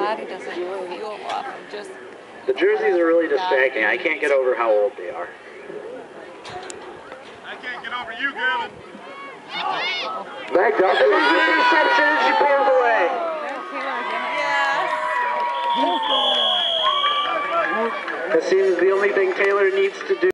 body doesn't feel. Just The jerseys are really distracting. I can't get over how old they are. I can't get over you, Gavin. Back up. Interception. She pulled away. yes. It seems the only thing Taylor needs to do.